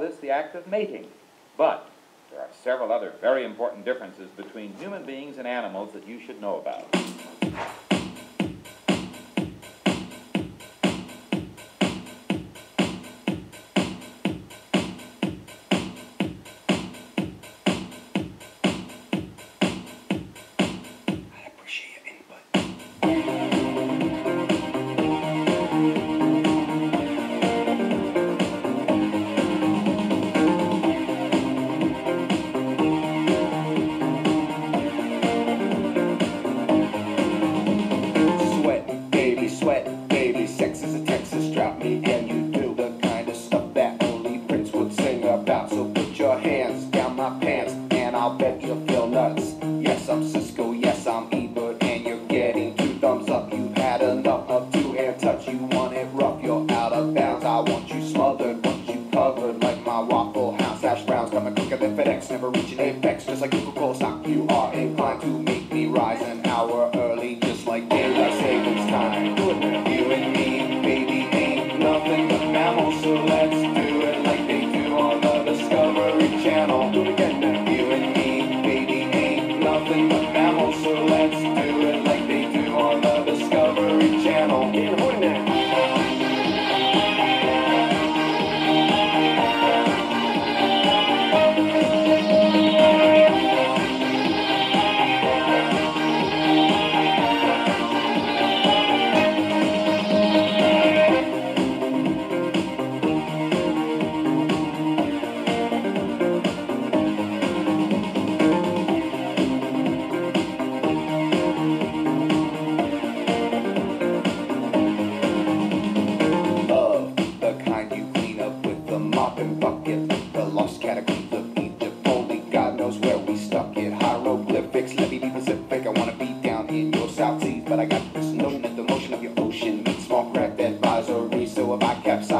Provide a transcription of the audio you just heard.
this the act of mating. But there are several other very important differences between human beings and animals that you should know about. the FedEx, never reaching apex, just like Coca-Cola stock. You are inclined to make me rise an hour early, just like daylight savings time. You and me, baby, ain't nothing but mammals, so let's do it like they do on the Discovery Channel. Do it again. kept.